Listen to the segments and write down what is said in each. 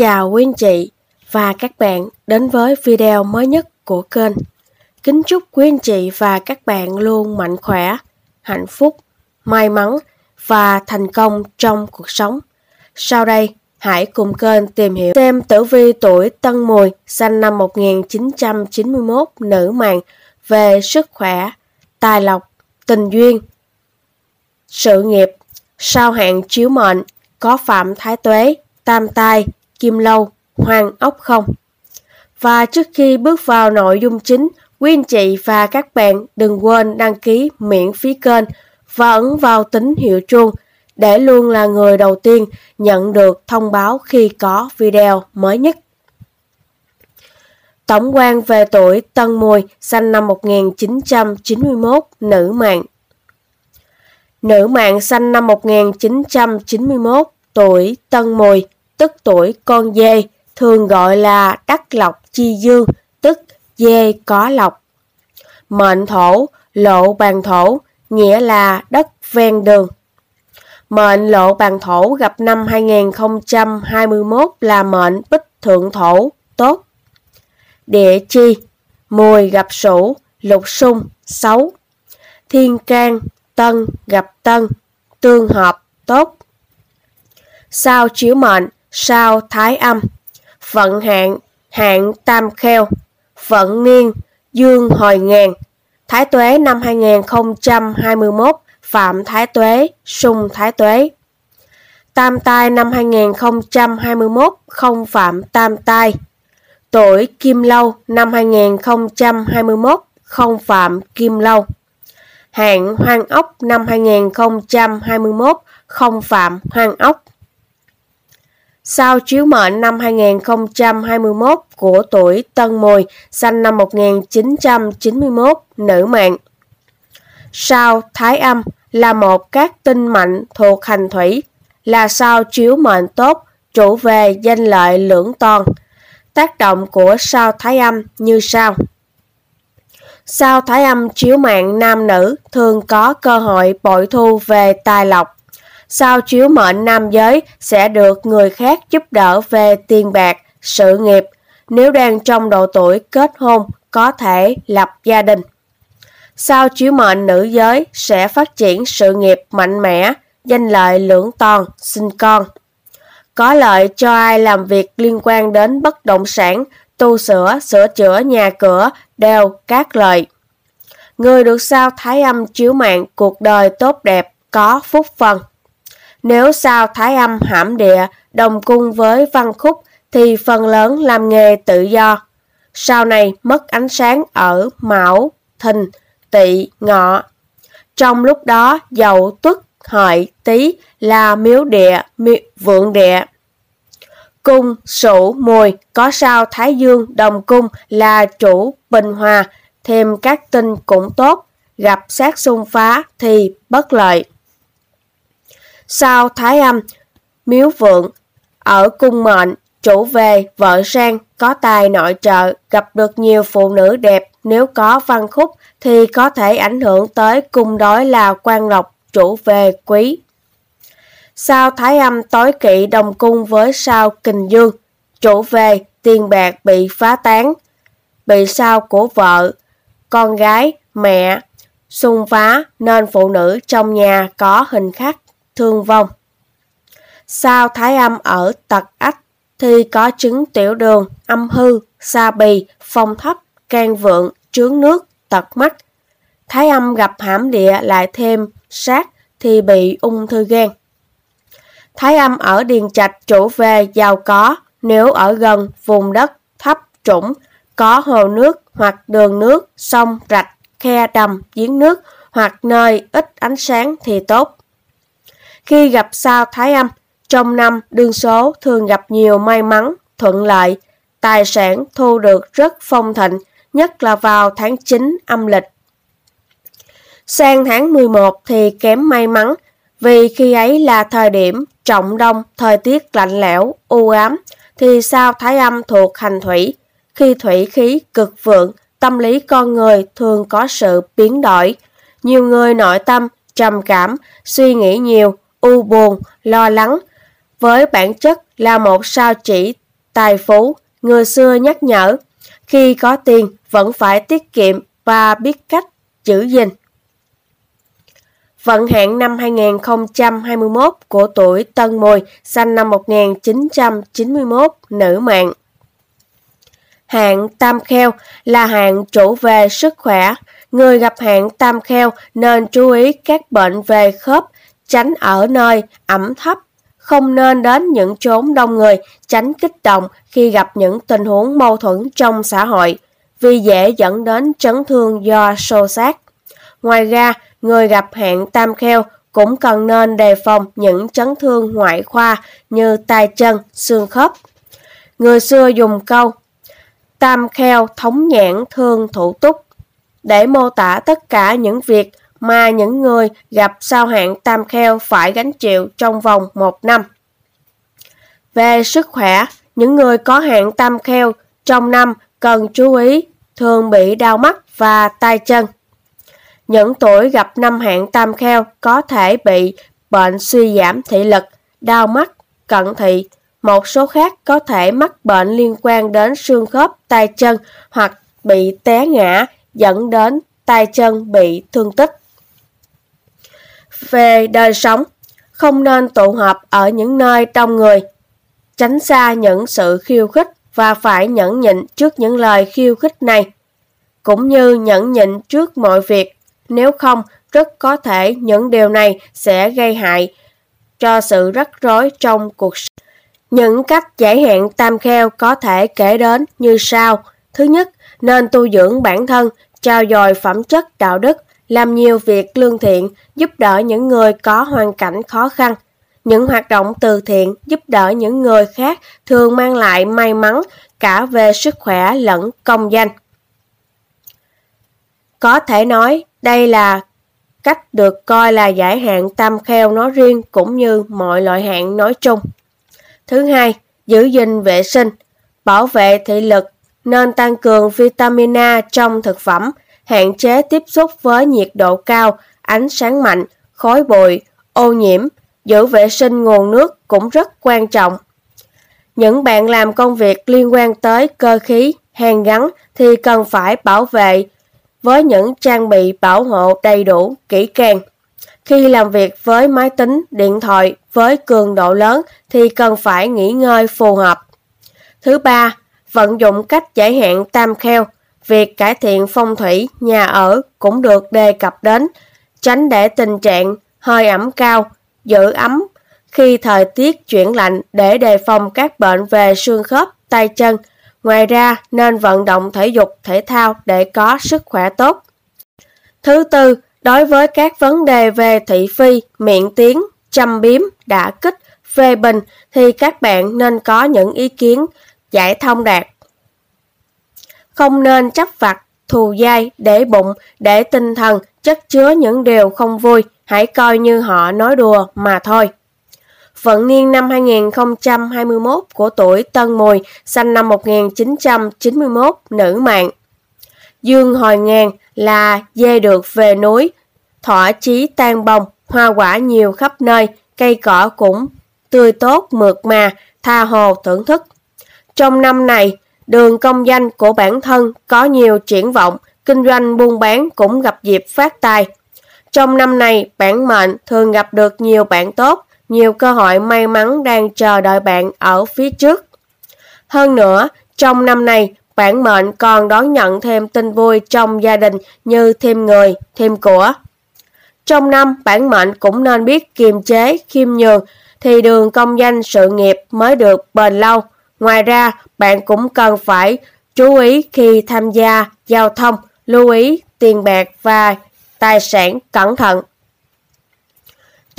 Chào quý anh chị và các bạn đến với video mới nhất của kênh. Kính chúc quý anh chị và các bạn luôn mạnh khỏe, hạnh phúc, may mắn và thành công trong cuộc sống. Sau đây, hãy cùng kênh tìm hiểu xem tử vi tuổi Tân Mùi, sinh năm 1991, nữ mạng về sức khỏe, tài lộc, tình duyên, sự nghiệp, sao hạn chiếu mệnh, có phạm thái tuế, tam tai, kim lâu, hoàng ốc không. Và trước khi bước vào nội dung chính, quý anh chị và các bạn đừng quên đăng ký miễn phí kênh và ấn vào tín hiệu chuông để luôn là người đầu tiên nhận được thông báo khi có video mới nhất. Tổng quan về tuổi Tân Mùi, sinh năm 1991, nữ mạng. Nữ mạng sinh năm 1991, tuổi Tân Mùi, tức tuổi con dê, thường gọi là đắc lộc chi dương, tức dê có lộc. Mệnh thổ, lộ bàn thổ, nghĩa là đất ven đường. Mệnh lộ bàn thổ gặp năm 2021 là mệnh bích thượng thổ, tốt. Địa chi, mùi gặp sủ, lục sung, xấu. Thiên can, tân gặp tân, tương hợp, tốt. Sao chiếu mệnh, sao thái âm, vận hạn, hạn tam kheo, vận niên, dương hồi ngàn, thái tuế năm 2021, phạm thái tuế, sung thái tuế. Tam tai năm 2021 không phạm tam tai. Tuổi Kim Lâu năm 2021 không phạm Kim Lâu. Hạn Hoang Ốc năm 2021 không phạm Hoang Ốc. Sao chiếu mệnh năm 2021 của tuổi Tân Mùi, sinh năm 1991, nữ mạng. Sao Thái Âm là một các tinh mạnh thuộc hành thủy, là sao chiếu mệnh tốt, chủ về danh lợi lưỡng toàn. Tác động của sao Thái Âm như sau. Sao Thái Âm chiếu mạng nam nữ thường có cơ hội bội thu về tài lộc, sao chiếu mệnh nam giới sẽ được người khác giúp đỡ về tiền bạc, sự nghiệp, nếu đang trong độ tuổi kết hôn có thể lập gia đình. Sao chiếu mệnh nữ giới sẽ phát triển sự nghiệp mạnh mẽ, danh lợi lưỡng toàn, sinh con. Có lợi cho ai làm việc liên quan đến bất động sản, tu sửa, sửa chữa nhà cửa đều các lợi. Người được sao thái âm chiếu mạng cuộc đời tốt đẹp, có phúc phần. Nếu sao thái âm hãm địa đồng cung với văn khúc thì phần lớn làm nghề tự do. Sau này mất ánh sáng ở mão, thìn, tỵ, ngọ. Trong lúc đó dậu tuất, hợi, tý là miếu địa, miếu, vượng địa. Cung, sửu, mùi có sao Thái Dương đồng cung là chủ bình hòa, thêm các tinh cũng tốt, gặp sát xung phá thì bất lợi. Sao Thái Âm, Miếu Vượng, ở cung mệnh, chủ về, vợ sang, có tài nội trợ, gặp được nhiều phụ nữ đẹp, nếu có văn khúc thì có thể ảnh hưởng tới cung đối là quan lộc, chủ về, quý. Sao Thái Âm tối kỵ đồng cung với sao Kình Dương, chủ về, tiền bạc bị phá tán, bị sao của vợ, con gái, mẹ, xung phá nên phụ nữ trong nhà có hình khắc thương vong. Sao thái âm ở tật ách thì có chứng tiểu đường, âm hư, sa bì, phong thấp, can vượng, trướng nước, tật mắt. Thái âm gặp hãm địa lại thêm sát thì bị ung thư gan. Thái âm ở điền trạch chủ về giàu có nếu ở gần vùng đất thấp trũng, có hồ nước hoặc đường nước, sông, rạch, khe đầm, giếng nước hoặc nơi ít ánh sáng thì tốt. Khi gặp sao thái âm, trong năm đương số thường gặp nhiều may mắn, thuận lợi, tài sản thu được rất phong thịnh, nhất là vào tháng 9 âm lịch. Sang tháng 11 thì kém may mắn, vì khi ấy là thời điểm trọng đông, thời tiết lạnh lẽo, u ám, thì sao thái âm thuộc hành thủy. Khi thủy khí cực vượng, tâm lý con người thường có sự biến đổi. Nhiều người nội tâm, trầm cảm, suy nghĩ nhiều, u buồn, lo lắng, với bản chất là một sao chỉ tài phú, người xưa nhắc nhở, khi có tiền vẫn phải tiết kiệm và biết cách giữ gìn. Vận hạn năm 2021 của tuổi Tân Mùi, sinh năm 1991, nữ mạng. Hạn tam kheo là hạn chủ về sức khỏe. Người gặp hạn tam kheo nên chú ý các bệnh về khớp, tránh ở nơi ẩm thấp, không nên đến những chốn đông người, tránh kích động khi gặp những tình huống mâu thuẫn trong xã hội, vì dễ dẫn đến chấn thương do xô xát. Ngoài ra, người gặp hạn tam kheo cũng cần nên đề phòng những chấn thương ngoại khoa như tay chân, xương khớp. Người xưa dùng câu tam kheo thống nhãn thương thủ túc để mô tả tất cả những việc mà những người gặp sao hạn tam kheo phải gánh chịu trong vòng một năm. Về sức khỏe, những người có hạn tam kheo trong năm cần chú ý thường bị đau mắt và tay chân. Những tuổi gặp năm hạn tam kheo có thể bị bệnh suy giảm thị lực, đau mắt, cận thị. Một số khác có thể mắc bệnh liên quan đến xương khớp, tay chân hoặc bị té ngã dẫn đến tay chân bị thương tích. Về đời sống, không nên tụ họp ở những nơi đông người, tránh xa những sự khiêu khích và phải nhẫn nhịn trước những lời khiêu khích này, cũng như nhẫn nhịn trước mọi việc nếu không, rất có thể những điều này sẽ gây hại cho sự rắc rối trong cuộc sống. Những cách giải hạn tam kheo có thể kể đến như sau. Thứ nhất, nên tu dưỡng bản thân, trao dồi phẩm chất đạo đức, làm nhiều việc lương thiện, giúp đỡ những người có hoàn cảnh khó khăn. Những hoạt động từ thiện giúp đỡ những người khác thường mang lại may mắn cả về sức khỏe lẫn công danh. Có thể nói, đây là cách được coi là giải hạn tam kheo nói riêng cũng như mọi loại hạn nói chung. Thứ hai, giữ gìn vệ sinh, bảo vệ thị lực nên tăng cường vitamin A trong thực phẩm, hạn chế tiếp xúc với nhiệt độ cao, ánh sáng mạnh, khói bụi, ô nhiễm, giữ vệ sinh nguồn nước cũng rất quan trọng. Những bạn làm công việc liên quan tới cơ khí, hàn gắn thì cần phải bảo vệ với những trang bị bảo hộ đầy đủ, kỹ càng. Khi làm việc với máy tính, điện thoại với cường độ lớn thì cần phải nghỉ ngơi phù hợp. Thứ ba, vận dụng cách giải hạn tam kheo. Việc cải thiện phong thủy, nhà ở cũng được đề cập đến, tránh để tình trạng hơi ẩm cao, giữ ấm khi thời tiết chuyển lạnh để đề phòng các bệnh về xương khớp, tay chân, Ngoài ra, nên vận động thể dục, thể thao để có sức khỏe tốt. Thứ tư, đối với các vấn đề về thị phi, miệng tiếng, châm biếm, đã kích, phê bình thì các bạn nên có những ý kiến giải thông đạt. Không nên chấp vặt, thù dai, để bụng, để tinh thần, chất chứa những điều không vui, hãy coi như họ nói đùa mà thôi. Vận niên năm 2021 của tuổi Tân Mùi, sinh năm 1991, nữ mạng. Dương hồi ngàn là dê được về núi, thỏa chí tan bông, hoa quả nhiều khắp nơi, cây cỏ cũng tươi tốt mượt mà, tha hồ thưởng thức. Trong năm này, đường công danh của bản thân có nhiều triển vọng, kinh doanh buôn bán cũng gặp dịp phát tài. Trong năm này, bản mệnh thường gặp được nhiều bạn tốt, nhiều cơ hội may mắn đang chờ đợi bạn ở phía trước. Hơn nữa, trong năm này, bản mệnh còn đón nhận thêm tin vui trong gia đình như thêm người, thêm của. Trong năm, bản mệnh cũng nên biết kiềm chế, khiêm nhường, thì đường công danh sự nghiệp mới được bền lâu. Ngoài ra, bạn cũng cần phải chú ý khi tham gia giao thông, lưu ý tiền bạc và tài sản cẩn thận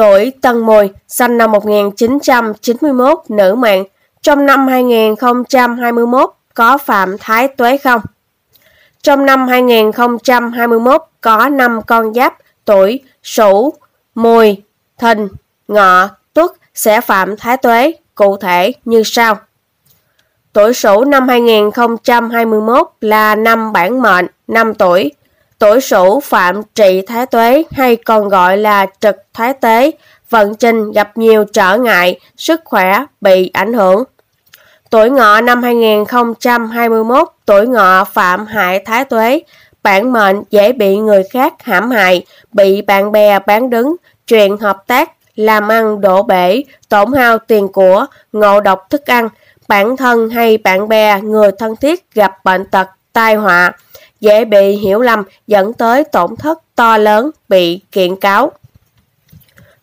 tuổi Tân Mùi, sinh năm 1991, nữ mạng. Trong năm 2021 có phạm thái tuế không? Trong năm 2021 có 5 con giáp tuổi Sửu, Mùi, Thìn, Ngọ, Tuất sẽ phạm thái tuế, cụ thể như sau. Tuổi Sửu năm 2021 là năm bản mệnh, năm tuổi, Tuổi Sửu phạm trị thái tuế hay còn gọi là trực thái tế vận trình gặp nhiều trở ngại, sức khỏe bị ảnh hưởng. Tuổi ngọ năm 2021, tuổi ngọ phạm hại thái tuế, bản mệnh dễ bị người khác hãm hại, bị bạn bè bán đứng, chuyện hợp tác, làm ăn đổ bể, tổn hao tiền của, ngộ độc thức ăn, bản thân hay bạn bè, người thân thiết gặp bệnh tật, tai họa, dễ bị hiểu lầm dẫn tới tổn thất to lớn, bị kiện cáo.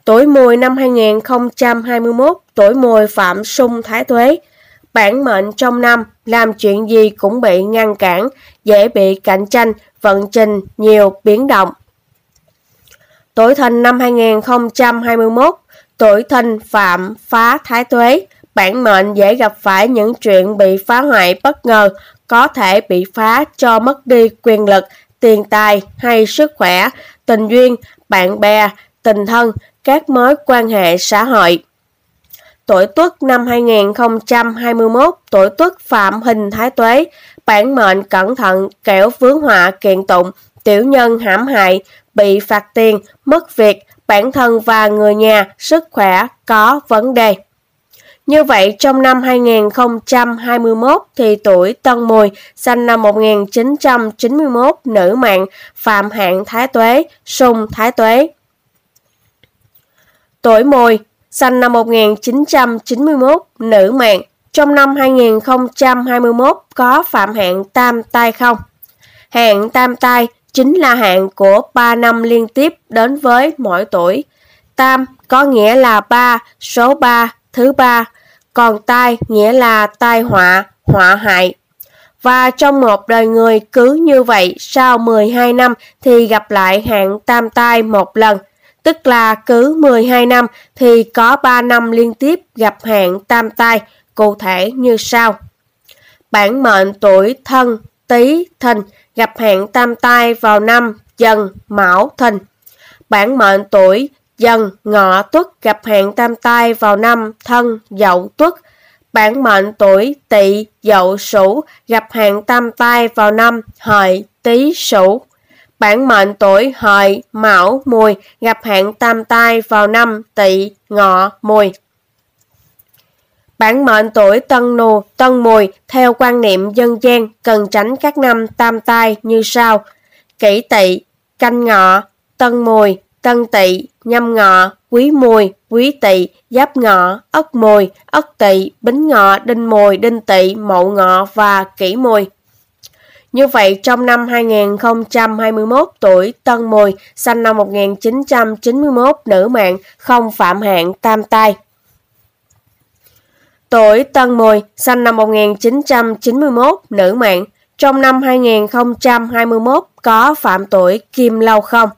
Tuổi mùi năm 2021, tuổi mùi phạm sung thái tuế, bản mệnh trong năm, làm chuyện gì cũng bị ngăn cản, dễ bị cạnh tranh, vận trình nhiều biến động. Tuổi thìn năm 2021, tuổi thìn phạm phá thái tuế, bản mệnh dễ gặp phải những chuyện bị phá hoại bất ngờ, có thể bị phá cho mất đi quyền lực, tiền tài hay sức khỏe, tình duyên, bạn bè, tình thân, các mối quan hệ xã hội. Tuổi Tuất năm 2021, tuổi Tuất phạm hình thái tuế, bản mệnh cẩn thận kẻo vướng họa kiện tụng, tiểu nhân hãm hại, bị phạt tiền, mất việc, bản thân và người nhà, sức khỏe có vấn đề. Như vậy, trong năm 2021 thì tuổi Tân Mùi, sinh năm 1991, nữ mạng, phạm Hạng thái tuế, sung thái tuế. Tuổi Mùi, sinh năm 1991, nữ mạng, trong năm 2021 có phạm hạng tam tai không? Hạng tam tai chính là hạng của 3 năm liên tiếp đến với mỗi tuổi. Tam có nghĩa là 3, số 3, thứ 3, còn tai nghĩa là tai họa, họa hại. Và trong một đời người cứ như vậy sau 12 năm thì gặp lại hạn tam tai một lần, tức là cứ 12 năm thì có 3 năm liên tiếp gặp hạn tam tai, cụ thể như sau. Bản mệnh tuổi thân, tý, thìn gặp hạn tam tai vào năm dần, mão, thìn. Bản mệnh tuổi dần, ngọ, tuất gặp hạn tam tai vào năm thân, dậu, tuất. Bản mệnh tuổi tỵ, dậu, sửu gặp hạn tam tai vào năm hợi, tý, sửu. Bản mệnh tuổi hợi, mão, mùi gặp hạn tam tai vào năm tỵ, ngọ, mùi. Bản mệnh tuổi tân nù, tân mùi theo quan niệm dân gian cần tránh các năm tam tai như sau. Kỷ tỵ, canh ngọ, tân mùi, tân tỵ, nhâm ngọ, quý mùi, quý tỵ, giáp ngọ, ất mùi, ất tỵ, bính ngọ, đinh mùi, đinh tỵ, mậu ngọ và kỷ mùi. Như vậy, trong năm 2021, tuổi Tân Mùi, sinh năm 1991, nữ mạng, không phạm hạn tam tai. Tuổi Tân Mùi, sinh năm 1991, nữ mạng, trong năm 2021 có phạm tuổi Kim Lâu không?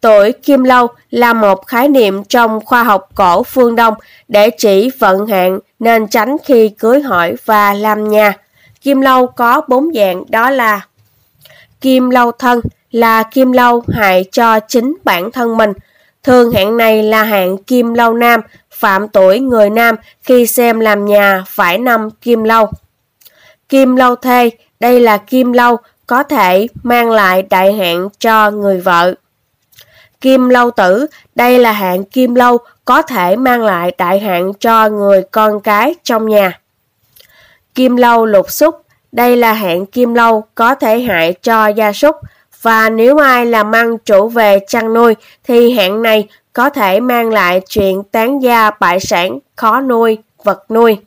Tuổi Kim Lâu là một khái niệm trong khoa học cổ phương Đông để chỉ vận hạn nên tránh khi cưới hỏi và làm nhà. Kim Lâu có bốn dạng đó là Kim Lâu thân là Kim Lâu hại cho chính bản thân mình. Thường hạn này là hạn Kim Lâu Nam phạm tuổi người nam khi xem làm nhà phải năm kim lâu. Kim lâu thê, đây là kim lâu có thể mang lại đại hạn cho người vợ. Kim lâu tử, đây là hạn kim lâu có thể mang lại đại hạn cho người con cái trong nhà. Kim lâu lục xúc, đây là hạn kim lâu có thể hại cho gia súc và nếu ai làm ăn chủ về chăn nuôi thì hạn này có thể mang lại chuyện tán gia bại sản, khó nuôi, vật nuôi.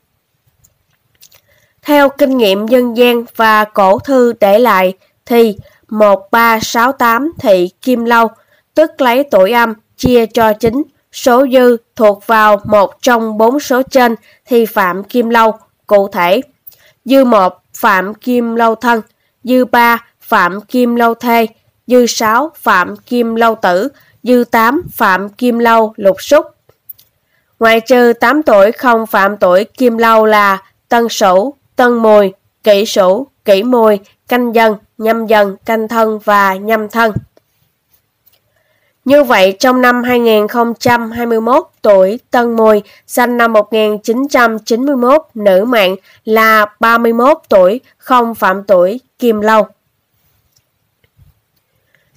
Theo kinh nghiệm dân gian và cổ thư để lại thì 1368 thị Kim Lâu, tức lấy tuổi âm chia cho chính, số dư thuộc vào một trong bốn số trên thì phạm Kim Lâu, cụ thể. Dư một phạm Kim Lâu thân, dư ba phạm Kim Lâu thê, dư sáu phạm Kim Lâu tử, dư tám phạm Kim Lâu lục súc. Ngoài trừ 8 tuổi không phạm tuổi Kim Lâu là Tân Sửu, Tân Mùi, Kỷ Sửu, Kỷ Mùi, Canh dần Nhâm Dần, Canh Thân và Nhâm Thân. Như vậy, trong năm 2021, tuổi Tân Mùi, sinh năm 1991, nữ mạng là 31 tuổi, không phạm tuổi Kim Lâu.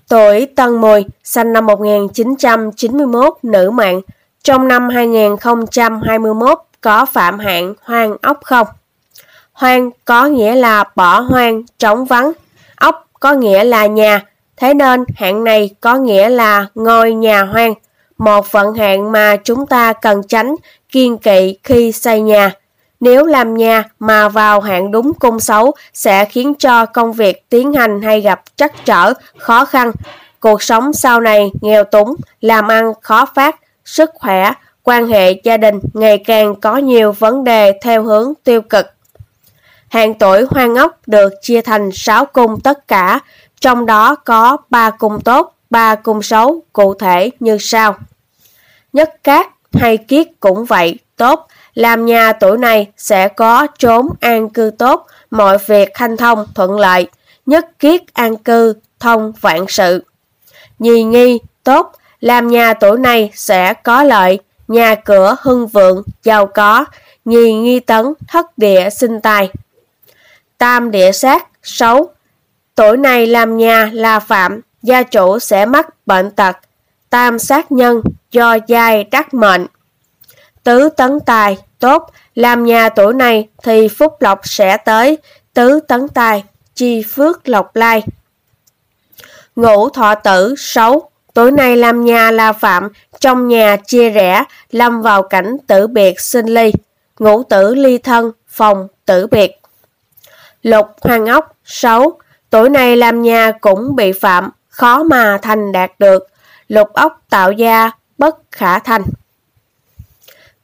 Tuổi Tân Mùi, sinh năm 1991, nữ mạng. trong năm 2021 có phạm hạn hoang ốc không? Hoang có nghĩa là bỏ hoang, trống vắng. Ốc có nghĩa là nhà. Thế nên hạn này có nghĩa là ngôi nhà hoang. Một vận hạn mà chúng ta cần tránh, kiên kỵ khi xây nhà. Nếu làm nhà mà vào hạn đúng cung xấu sẽ khiến cho công việc tiến hành hay gặp trắc trở, khó khăn. Cuộc sống sau này nghèo túng, làm ăn khó phát, sức khỏe, quan hệ gia đình ngày càng có nhiều vấn đề theo hướng tiêu cực. Hàng tuổi hoang ốc được chia thành 6 cung tất cả, trong đó có 3 cung tốt, 3 cung xấu, cụ thể như sau. Nhất cát hay kiết cũng vậy, tốt, làm nhà tuổi này sẽ có trốn an cư tốt, mọi việc hanh thông thuận lợi, nhất kiết an cư, thông vạn sự. Nhì nghi, tốt, làm nhà tuổi này sẽ có lợi, nhà cửa hưng vượng, giàu có, nhì nghi tấn, thất địa sinh tài. Tam địa sát, xấu. Tuổi này làm nhà là phạm, gia chủ sẽ mắc bệnh tật. Tam sát nhân, do giai đắc mệnh. Tứ tấn tài, tốt, làm nhà tuổi này thì phúc lộc sẽ tới. Tứ tấn tài, chi phước lộc lai. Ngũ thọ tử, xấu. Tuổi này làm nhà là phạm, trong nhà chia rẽ, lâm vào cảnh tử biệt sinh ly. Ngũ tử ly thân, phòng tử biệt. Lục hoàng ốc, xấu. Tuổi này làm nhà cũng bị phạm, khó mà thành đạt được. Lục ốc tạo gia, bất khả thành.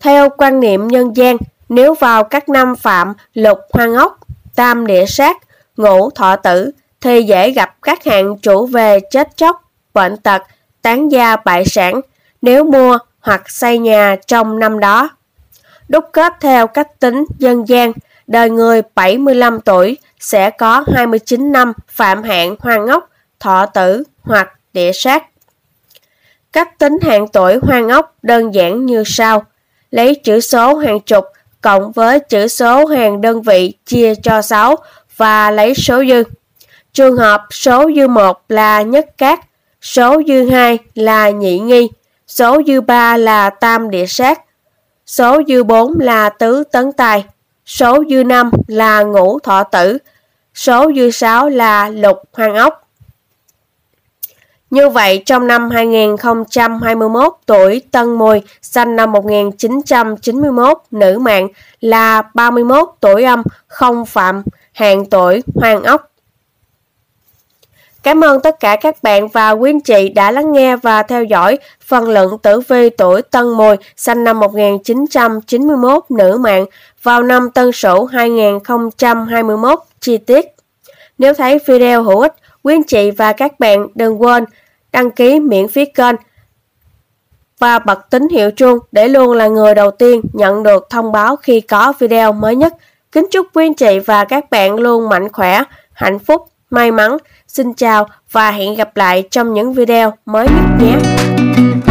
Theo quan niệm nhân gian, nếu vào các năm phạm lục hoang ốc, tam địa sát, ngũ thọ tử, thì dễ gặp các hạn chủ về chết chóc, bệnh tật, tán gia bại sản nếu mua hoặc xây nhà trong năm đó. Đúc kết theo cách tính dân gian, đời người 75 tuổi sẽ có 29 năm phạm hạn hoang ngốc, thọ tử hoặc địa sát. Cách tính hạn tuổi hoang ngốc đơn giản như sau. Lấy chữ số hàng chục cộng với chữ số hàng đơn vị chia cho 6 và lấy số dư. Trường hợp số dư 1 là nhất cát, số dư 2 là nhị nghi, số dư 3 là tam địa sát, số dư 4 là tứ tấn tài, số dư 5 là ngũ thọ tử, số dư 6 là lục hoàng ốc. Như vậy, trong năm 2021, tuổi Tân Mùi, sinh năm 1991, nữ mạng là 31 tuổi âm, không phạm, hạn tuổi, hoàng ốc. Cảm ơn tất cả các bạn và quý anh chị đã lắng nghe và theo dõi phần luận tử vi tuổi Tân Mùi, sinh năm 1991, nữ mạng, vào năm Tân Sửu 2021, chi tiết. Nếu thấy video hữu ích, quý anh chị và các bạn đừng quên đăng ký miễn phí kênh và bật tín hiệu chuông để luôn là người đầu tiên nhận được thông báo khi có video mới nhất. Kính chúc quý anh chị và các bạn luôn mạnh khỏe, hạnh phúc, may mắn. Xin chào và hẹn gặp lại trong những video mới nhất nhé.